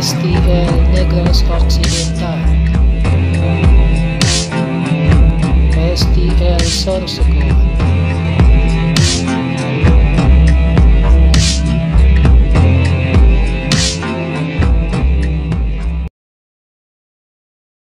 STL Negros Occidental STL Sorsogon